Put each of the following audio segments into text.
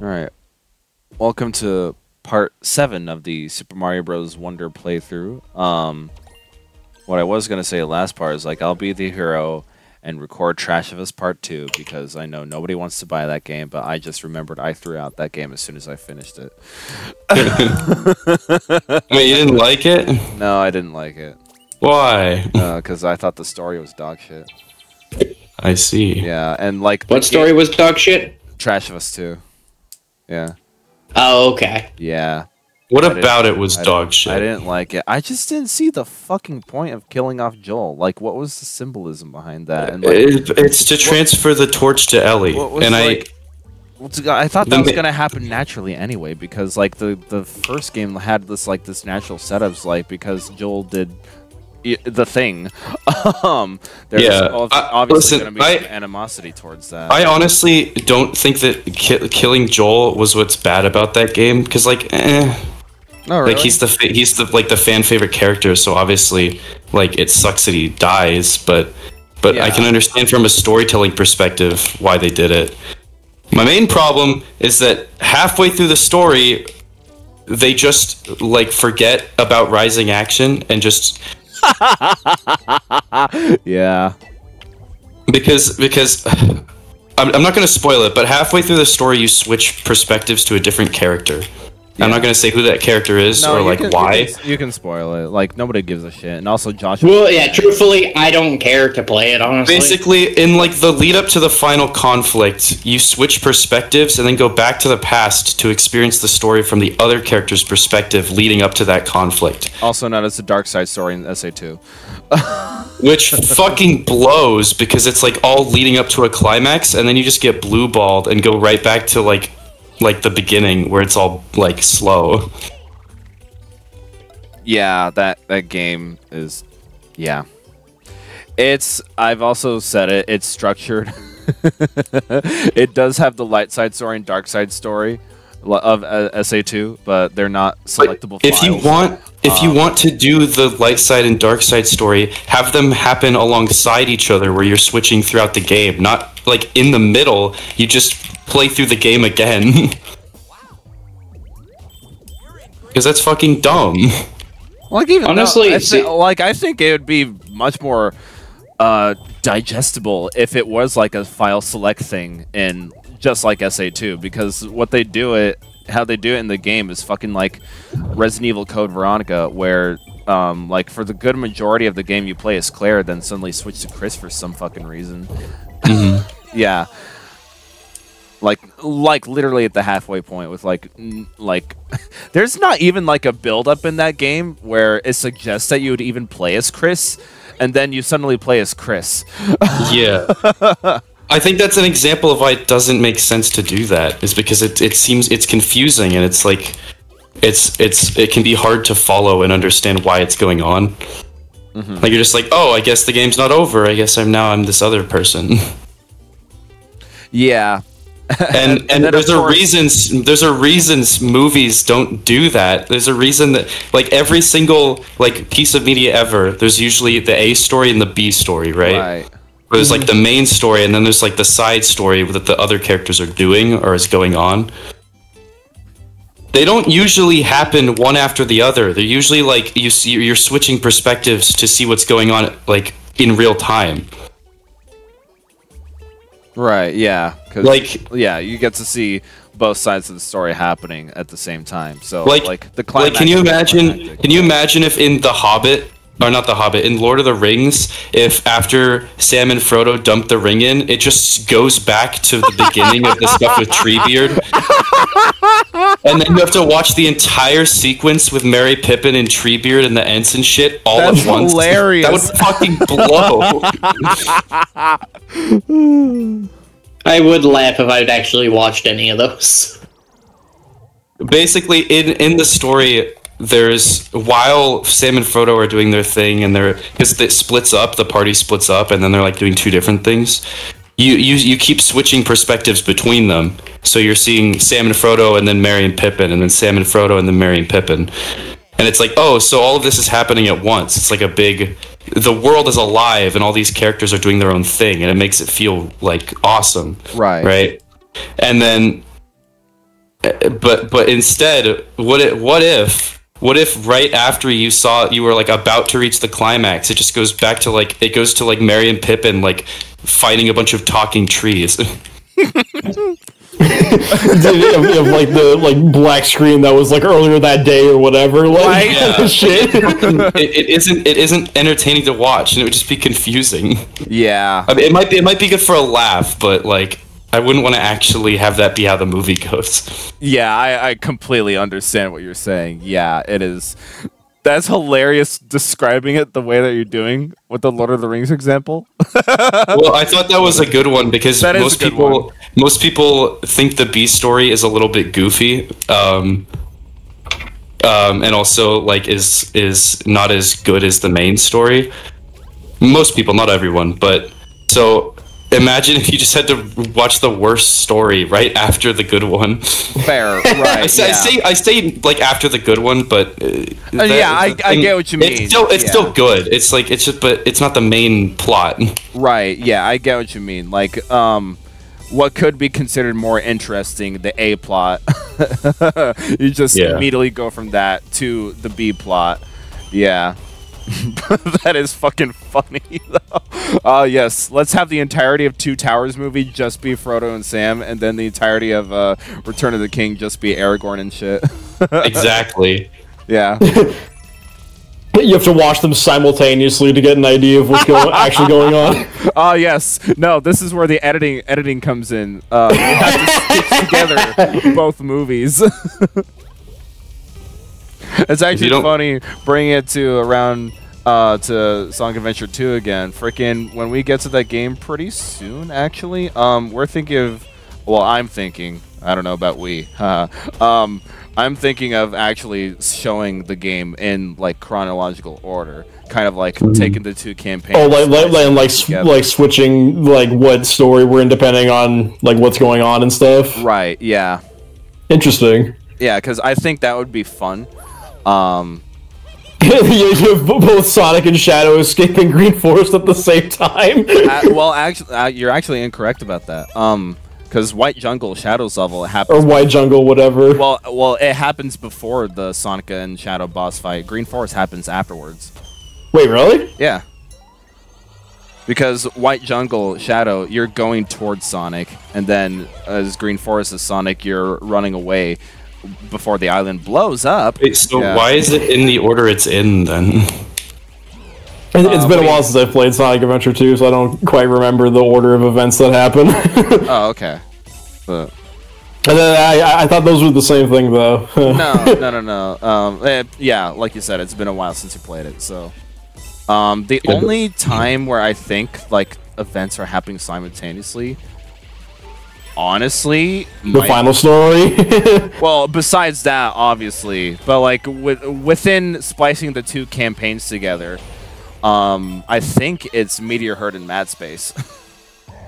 All right. Welcome to part seven of the Super Mario Bros. Wonder playthrough. Um, what I was gonna say last part is like I'll be the hero and record Trash of Us Part Two because I know nobody wants to buy that game, but I just remembered I threw out that game as soon as I finished it. Wait, you didn't like it? No, I didn't like it Why? because I thought the story was dog shit. I see. Yeah, and like What story was dog shit? Trash of Us Two. Yeah, Oh, okay. yeah. What I about it was I dog shit? I didn't like it. I just didn't see the fucking point of killing off Joel. Like, what was the symbolism behind that? And like, It- it's to transfer the torch to Ellie, what was and like? well, t- I thought that was gonna happen naturally anyway, because like the the first game had this like this natural setups, like because Joel did i- the thing. um, there's Yeah, obviously listen, gonna be I- animosity towards that. I, honestly don't think that ki- killing Joel was what's bad about that game because, like, eh, no, really? like he's the fa- he's the like the fan favorite character, so obviously, like, it sucks that he dies, but but I can understand from a storytelling perspective why they did it. My main problem is that halfway through the story, they just like forget about rising action and just yeah. because because I'm, I'm not going to spoil it but halfway through the story you switch perspectives to a different character i'm not going to say who that character is or like can- why You can, you can spoil it. Like nobody gives a shit. And also, Josh. Well, yeah, truthfully, I don't care to play it, honestly. basically in like the lead up to the final conflict you switch perspectives and then go back to the past to experience the story from the other character's perspective leading up to that conflict also known as the Dark Side story in SA2. which fucking blows because it's like all leading up to a climax and then you just get blue balled and go right back to like like the beginning where it's all like slow Yeah, that that game is, yeah. It's. I've also said it. It's structured. it does have the light side story and dark side story of uh, SA2, but they're not selectable. if you want if you Um, want to do the light side and dark side story have them happen alongside each other where you're switching throughout the game not like in the middle. You just play through the game again. Because that's fucking dumb. Like even Honestly, though, I see- like I think it would be much more uh, digestible if it was like a file select thing in just like SA2 because what they do it how they do it in the game is fucking like Resident Evil Code Veronica where um, like for the good majority of the game you play as Claire then suddenly switch to Chris for some fucking reason. yeah. Like like literally at the halfway point with like n- like there's not even like a build up in that game where it suggests that you would even play as Chris and then you suddenly play as Chris. yeah i think that's an example of why it doesn't make sense to do that is because it, it seems it's confusing and it's like it's it's it can be hard to follow and understand why it's going on. Mm-hmm. Like you're just like oh i guess the game's not over. I guess i'm now i'm this other person. Yeah. and and, of there's a course- reason there's a reasons movies don't do that. There's a reason that like every single like piece of media ever there's usually the a story and the b story right, Right. There's like mm. the main story and then there's like the side story that the other characters are doing or is going on they don't usually happen one after the other they're usually like you see you're switching perspectives to see what's going on like in real time Right, yeah. 'cause, Like- yeah, you get to see both sides of the story happening at the same time. So like like the like can you imagine can you imagine if in the hobbit or not the hobbit in lord of the rings if after sam and frodo dump the ring in it just goes back to the beginning of the stuff with treebeard and then you have to watch the entire sequence with Merry Pippin and Treebeard and the Ents and shit all That's at once. hilarious. That would fucking blow. I would laugh if I'd actually watched any of those. basically in in the story there's while Sam and Frodo are doing their thing and they're because it splits up the party splits up and then they're like doing two different things you you you keep switching perspectives between them. So you're seeing Sam and Frodo and then Merry and Pippin and then Sam and Frodo and then Merry and Pippin. And it's like oh so all of this is happening at once. It's like a big the world is alive and all these characters are doing their own thing and it makes it feel like awesome. Right. right? And then uh, but but instead, what it what if what if right after you saw you were like about to reach the climax, it just goes back to like it goes to like Merry and Pippin like fighting a bunch of talking trees. of, of, like the like black screen that was like earlier that day or whatever. Like Right. Yeah. shit. it, it isn't it isn't entertaining to watch, and it would just be confusing. Yeah. I mean, it might be it might be good for a laugh, but like I wouldn't want to actually have that be how the movie goes. Yeah, I, I completely understand what you're saying. Yeah, it is. That's hilarious describing it the way that you're doing with the Lord of the Rings example. well, I thought that was a good one because That most people most people think the B story is a little bit goofy. Um, um, and also like is is not as good as the main story. Most people, not everyone, but so imagine if you just had to watch the worst story right after the good one. Fair, right? I say, I say, I say, like after the good one, but uh, that- yeah, I- I get what you mean, It's still, it's yeah. still good. It's like it's just, but it's not the main plot. Right. Yeah, I get what you mean. Like, um, what could be considered more interesting, the A plot. you just Yeah. immediately go from that to the B plot. Yeah. that is fucking funny though. Uh yes, let's have the entirety of Two Towers movie just be Frodo and Sam, and then the entirety of uh, Return of the King just be Aragorn and shit. exactly. yeah. you have to watch them simultaneously to get an idea of what's going actually going on. Oh yes, no. This is where the editing editing comes in. Uh, you have to stitch together both movies. it's actually funny bringing it to around uh, to Sonic Adventure 2 again. Freaking when we get to that game pretty soon, actually. Um, we're thinking of. Well, I'm thinking. I don't know about we. Uh, um, I'm thinking of actually showing the game in like chronological order, kind of like taking the two campaigns. Oh, like like like, like, sw- like switching like what story we're in depending on like what's going on and stuff. Right. Yeah. Interesting. Yeah. Because I think that would be fun. Um. you you have both Sonic and Shadow escaping Green Forest at the same time. uh, well, actually, uh, you're actually incorrect about that. Um. Because White Jungle Shadows level or happens. White Jungle, whatever. Well, well, it happens before the Sonic and Shadow boss fight. Green Forest happens afterwards. Wait, really? Yeah. Because White Jungle Shadow, you're going towards Sonic, and then as Green Forest is Sonic, you're running away before the island blows up. Wait, so Yeah. why is it in the order it's in then? It- It's Uh, been a wait. while since I've played Sonic Adventure 2, so I don't quite remember the order of events that happened. Oh, okay. But then I, I- I thought those were the same thing, though. no, no, no, no. Um, eh, yeah, like you said, it's been a while since you played it. So, um, the only time where I think like events are happening simultaneously, honestly, the final story. Well, besides that, obviously, but like with, within splicing the two campaigns together, um, I think it's Meteor Herd and Mad Space.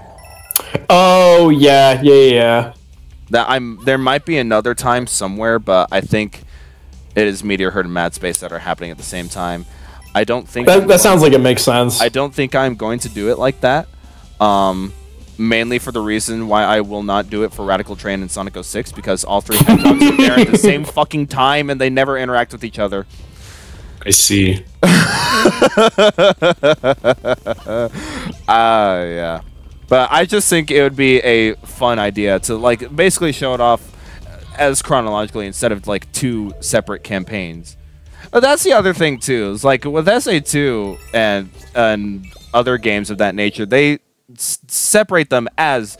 oh, yeah, yeah, yeah. that I'm there might be another time somewhere, but I think it is Meteor Herd and Mad Space that are happening at the same time. I don't think That, that sounds like it makes sense. I don't think I'm going to do it like that. Um, mainly for the reason why I will not do it for Radical Train and Sonic 06 because all three hedgehogs are there at the same fucking time and they never interact with each other. I see. Ah, yeah. But I just think it would be a fun idea to like basically show it off as chronologically instead of like two separate campaigns. But that's the other thing too. Is like with SA2 and and other games of that nature, they separate them as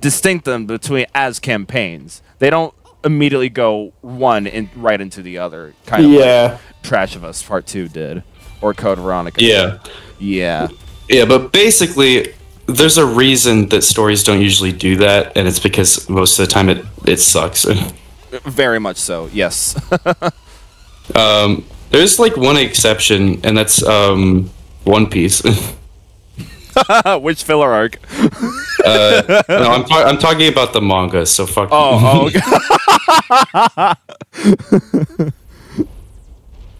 distinct them between as campaigns. They don't immediately go one in right into the other. Kind of yeah. like Trash of Us Part Two did, or Code Veronica. Yeah. Yeah. Yeah, but basically, there's a reason that stories don't usually do that, and it's because most of the time it, it sucks. Very much so. Yes. um, there's like one exception, and that's um, One Piece. Which filler arc? uh, no, I'm, ta- I'm talking about the manga, so fuck you. Oh, oh.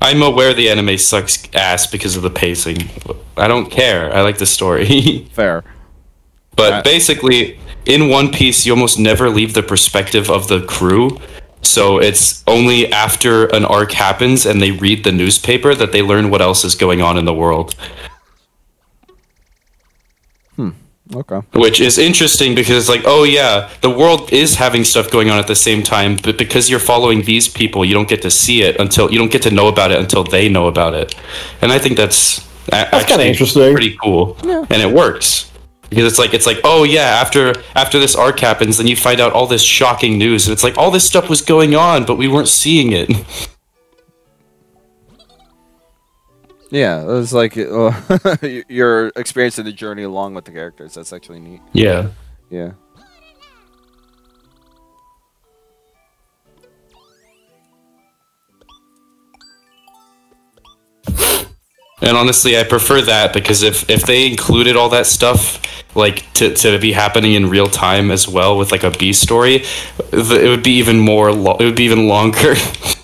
I'm aware the anime sucks ass because of the pacing. I don't care. I like the story. fair. But Uh, basically, in One Piece, you almost never leave the perspective of the crew. So it's only after an arc happens and they read the newspaper that they learn what else is going on in the world. Okay. Which is interesting because it's like, oh yeah, the world is having stuff going on at the same time, but because you're following these people, you don't get to see it until you don't get to know about it until they know about it. And I think that's that's kinda interesting. pretty cool, and it works because it's like it's like oh yeah, after after this arc happens, then you find out all this shocking news, and it's like all this stuff was going on, but we weren't seeing it. Yeah, it was like uh, you're experiencing the journey along with the characters. That's actually neat. Yeah. Yeah. And honestly, I prefer that because if if they included all that stuff like to, to be happening in real time as well with like a B story, it would be even more. Lo- it would be even longer.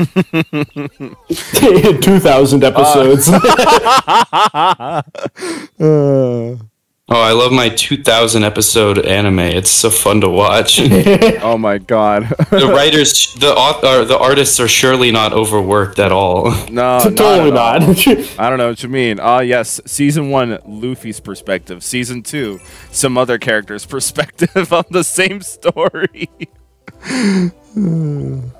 2,000 episodes. Uh. Uh. oh, I love my 2,000 episode anime. It's so fun to watch. Oh my god. the writers, the author, uh, the artists are surely not overworked at all. no, totally not. not. I don't know what you mean. Ah, yes. Season one, Luffy's perspective. Season two, some other character's perspective on the same story.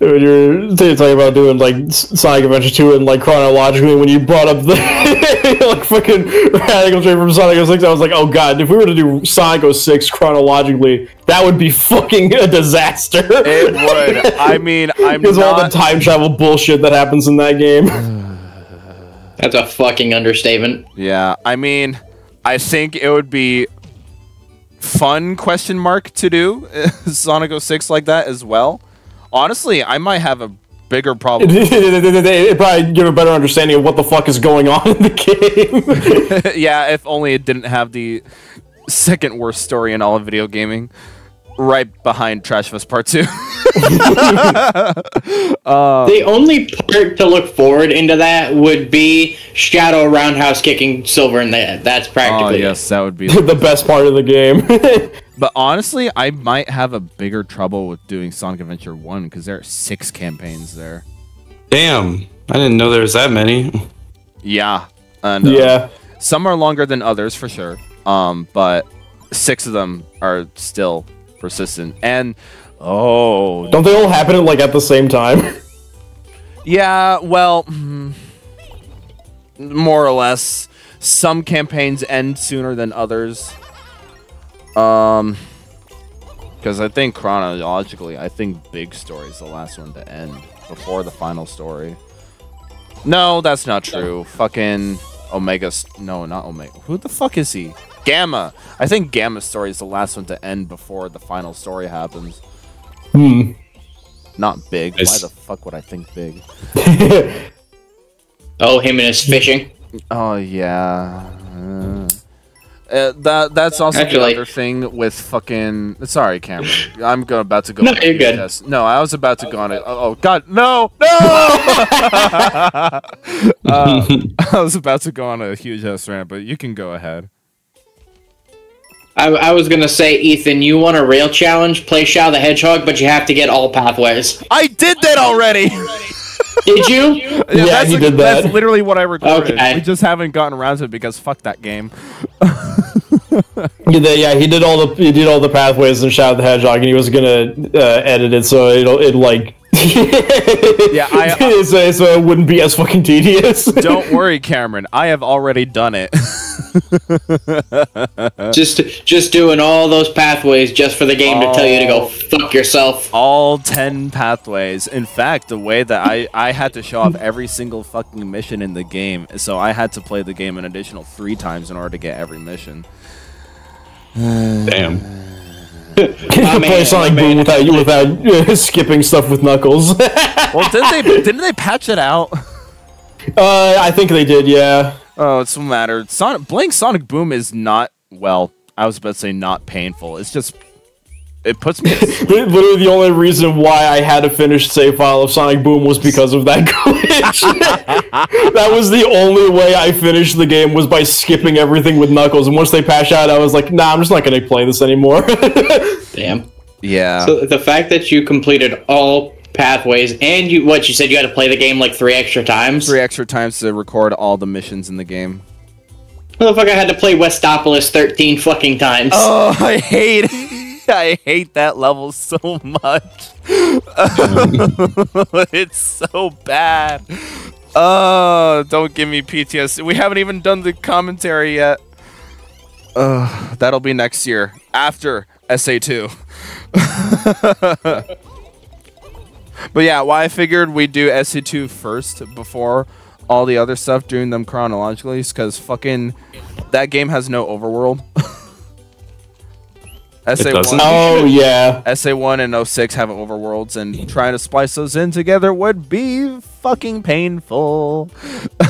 when you're talking about doing like Sonic Adventure 2 and like chronologically, when you brought up the like fucking Radical Train from Sonic 06, I was like, oh god, if we were to do Sonic 06 chronologically, that would be fucking a disaster. It would. I mean, I'm Because all the time travel bullshit that happens in that game. That's a fucking understatement. Yeah, I mean, I think it would be fun question mark to do Sonic 06 like that as well. Honestly, I might have a bigger problem. it probably give a better understanding of what the fuck is going on in the game. yeah, if only it didn't have the second worst story in all of video gaming, right behind Trash Fest Part Two. the only part to look forward into that would be Shadow Roundhouse kicking Silver in the head. That's oh practically it. yes, that would be. the best part of the game. But honestly, I might have a bigger trouble with doing Sonic Adventure One because there are six campaigns there. Damn, I didn't know there was that many. Yeah, and uh, yeah. some are longer than others for sure. Um, but six of them are still persistent. And oh, Don't they all happen at, like at the same time? yeah, well, mm, more or less. Some campaigns end sooner than others. Um, because I think chronologically, I think Big Story is the last one to end before the final story. No, that's not true. Fucking Omega. No, not Omega. Who the fuck is he? Gamma. I think Gamma story is the last one to end before the final story happens. Hmm. Not big. Why the fuck would I think big? Oh, him and his fishing. Oh yeah. Uh, uh, that that's also the Actually- other thing with fucking. Sorry, Cameron. I'm go, about to go. No, you're good. VHS. No, I was about to go on it. Oh, oh God, no, no! uh, I was about to go on a huge ass rant, but you can go ahead. I, I was gonna say, Ethan, you want a rail challenge? Play Shadow the Hedgehog, but you have to get all pathways. I did that already. Did you? Yeah, Yeah, that's he like- did That's literally what I recorded. Okay. We just haven't gotten around to it because fuck that game. Yeah, yeah, he did all the he did all the pathways in Shadow the Hedgehog, and he was gonna uh, edit it so it'll it like Yeah, I- uh, so, so it wouldn't be as fucking tedious. Don't worry, Cameron. I have already done it. Just just doing all those pathways just for the game to tell you to go fuck yourself. all 10 pathways. In fact, the way that I, I had to show off every single fucking mission in the game, so I had to play the game an additional three times in order to get every mission. Damn. You can play Sonic my Boom without you without uh, skipping stuff with Knuckles. uh, Well, didn't they didn't they patch it out? I think they did, yeah. Oh, it's no matter. Sonic Blink Sonic Boom is not well. I was about to say not painful. It's just it puts me. Literally, the only reason why I had to finish save file of Sonic Boom was because of that glitch. that was the only way I finished the game was by skipping everything with Knuckles. And once they patched out, I was like, nah, I'm just not gonna play this anymore. Damn. yeah. So the fact that you completed all pathways and you what you said you had to play the game like three extra times. Three extra times to record all the missions in the game. Motherfucker I had to play Westopolis thirteen fucking times. Oh, I hate I hate that level so much. it's so bad. Oh, don't give me PTSD. We haven't even done the commentary yet. Uh, that'll be next year after SA2. but yeah, why I figured we'd do SA2 first before all the other stuff, doing them chronologically, is because fucking that game has no overworld. SA1, oh yeah. SA1 and 06 have overworlds, and trying to splice those in together would be fucking painful.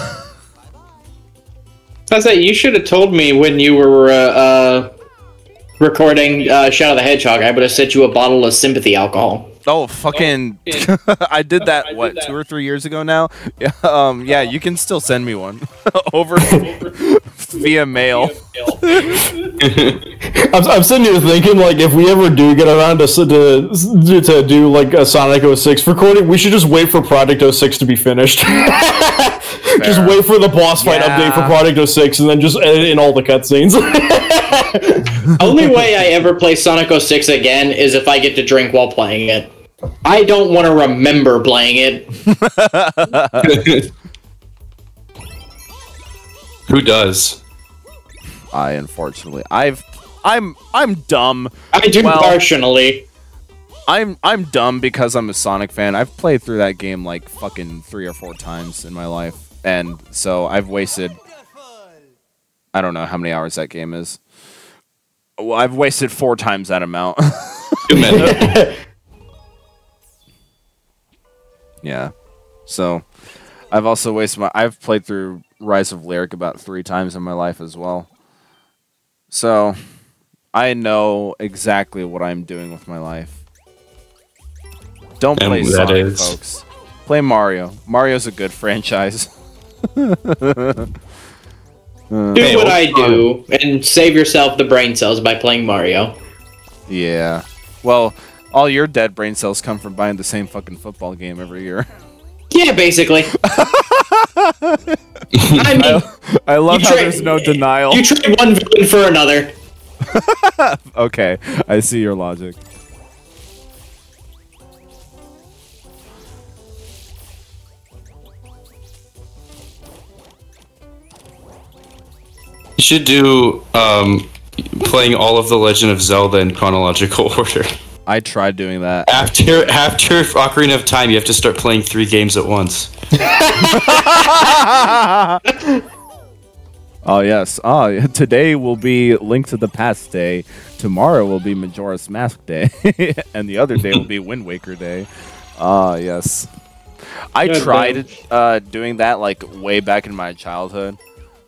I say you should have told me when you were uh, uh, recording uh, Shadow the Hedgehog. I would have sent you a bottle of sympathy alcohol. Oh, fucking! I did that what two or three years ago now. Yeah, um, yeah, you can still send me one over via mail. I'm, I'm sitting here thinking, like, if we ever do get around to to, to do like a Sonic 06 recording, we should just wait for Project 06 to be finished. just wait for the boss fight Yeah. update for Project 06, and then just edit in all the cutscenes. Only way I ever play Sonic 06 again is if I get to drink while playing it. I don't want to remember playing it. Who does? I unfortunately, I've, I'm, I'm dumb. I do Well- partially. I'm, I'm dumb because I'm a Sonic fan. I've played through that game like fucking three or four times in my life, and so I've wasted. I don't know how many hours that game is. Well, I've wasted four times that amount. Too many. Yeah. So I've also wasted my I've played through Rise of Lyric about three times in my life as well. So I know exactly what I'm doing with my life. Don't And play that Sonic, is? folks. Play Mario. Mario's a good franchise. Hmm. Do what I do and save yourself the brain cells by playing Mario. Yeah. Well, all your dead brain cells come from buying the same fucking football game every year. Yeah, basically. I mean, I love how tra- there's no denial. you trade one villain for another. Okay, I see your logic. You should do um, playing all of the Legend of Zelda in chronological order. I tried doing that. After after Ocarina of Time, you have to start playing three games at once. Oh yes. Oh, today will be Link to the Past Day. Tomorrow will be Majora's Mask Day, and the other day will be Wind Waker Day. Ah, yes. I Yeah, tried uh, doing that like way back in my childhood,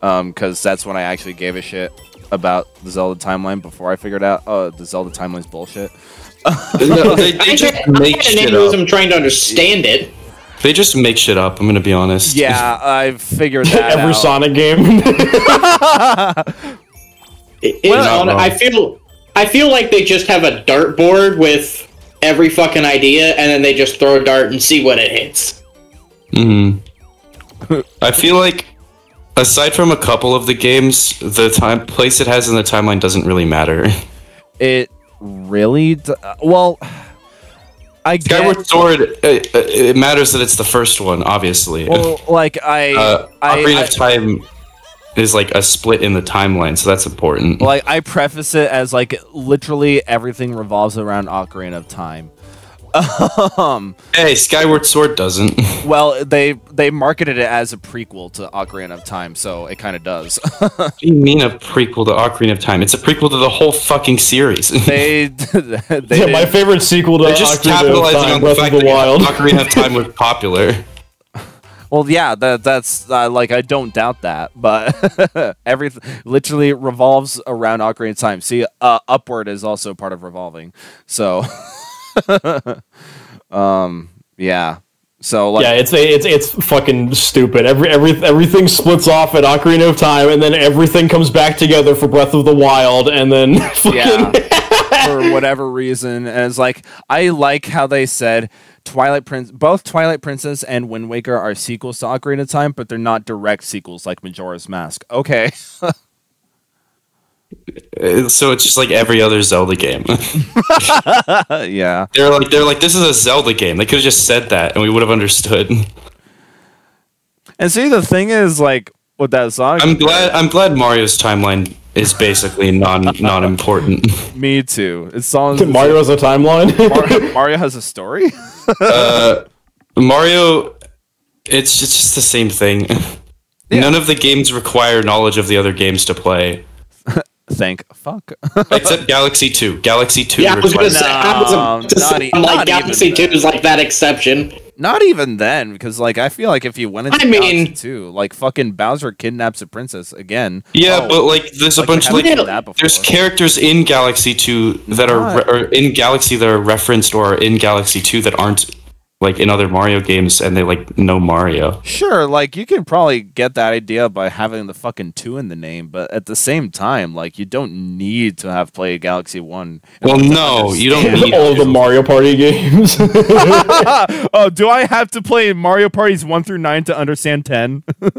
because that's when I actually gave a shit about the Zelda timeline before I figured out oh the Zelda timeline's bullshit. No, they, they just had, I make had an shit aneurysm up. trying to understand it. They just make shit up. I'm gonna be honest. Yeah, I've figured that Every out. Sonic game. It- it's Well- I feel I feel like they just have a dartboard with every fucking idea, and then they just throw a dart and see what it hits. hmm I feel like, aside from a couple of the games, the time place it has in the timeline doesn't really matter. It really d- uh, well. I get Skyward Sword, it, it matters that it's the first one, obviously. well, like I, uh, I, Ocarina I- of Time is like a split in the timeline, so that's important. like I preface it as like literally everything revolves around Ocarina of Time. Um, hey, Skyward Sword doesn't. well, they they marketed it as a prequel to Ocarina of Time, so it kind of does. What do you mean a prequel to Ocarina of Time? It's a prequel to the whole fucking series. they they yeah, my favorite sequel to They're just Ocarina of capitalizing Time, on the Breath of fact the that Wild. Ocarina of Time was popular. Well, yeah, that that's uh, like I don't doubt that, but everything literally revolves around Ocarina of Time. See, uh, upward is also part of revolving. So, um, yeah. So like, Yeah, it's it's it's fucking stupid. Every every everything splits off at Ocarina of Time, and then everything comes back together for Breath of the Wild, and then yeah, for whatever reason, and it's like I like how they said Twilight Prince, both Twilight Princess and Wind Waker are sequels to Ocarina of Time, but they're not direct sequels like Majora's Mask. Okay, So it's just like every other Zelda game. yeah. they're like they're like this is a Zelda game. They could have just said that and we would have understood. And see, the thing is, like with that song, I'm glad I'm glad Mario's timeline is basically non non important. Me too. It's songs. Mario has a timeline. Mario, Mario has a story. uh, Mario, it's it's just the same thing. None of the games require knowledge of the other games to play, Thank fuck. except Galaxy Two. Galaxy Two. Yeah, I was gonna requires- say, I was about to No, say, not e- like not Galaxy even Two that. is like that exception. Not even then, because like I feel like if you went into I mean- Galaxy two, like fucking Bowser kidnaps a princess again. Yeah, Oh, but like there's a bunch of like haven't done that before. there's characters in Galaxy Two that are, re- or in Galaxy that are referenced or are in Galaxy Two that aren't like in other Mario games, and they like know Mario. Sure, like you can probably get that idea by having the fucking two in the name, but at the same time, like you don't need to have played Galaxy One. in Well, order to no, you don't need All of the Mario Party games. oh, do I have to play Mario Parties one through nine to understand ten? what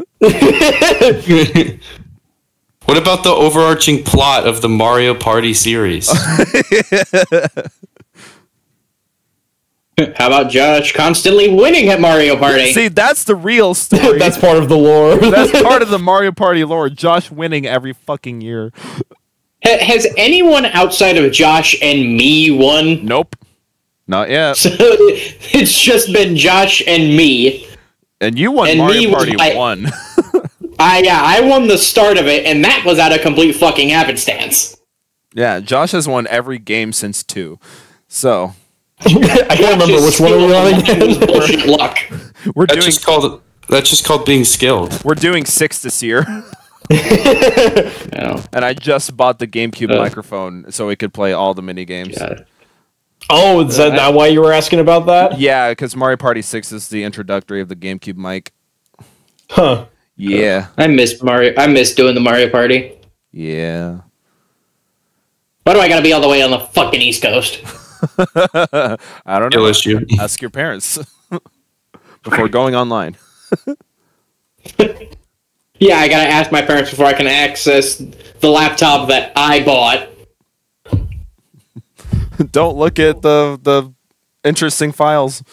about the overarching plot of the Mario Party series? How about Josh constantly winning at Mario Party? See, that's the real story. That's part of the lore. That's part of the Mario Party lore. Josh winning every fucking year. Ha- has anyone outside of Josh and me won? Nope, not yet. So it's just been Josh and me. And you won And Mario Party like- one. I yeah, I won the start of it, and that was out of complete fucking happenstance. yeah, Josh has won every game since two. So I can't remember which one are we on again. Bullshit luck. we're That's doing just called that's just called being skilled. we're doing six this year. Oh, And I just bought the GameCube Uh. microphone so we could play all the mini games. Oh, is that, that why you were asking about that? Yeah, because Mario Party Six is the introductory of the GameCube mic. Huh. Yeah, I missed Mario. I missed doing the Mario Party. yeah. Why do I gotta be all the way on the fucking East Coast? I don't know. issue. Ask your parents before going online. Yeah, I gotta ask my parents before I can access the laptop that I bought. don't look at the the interesting files.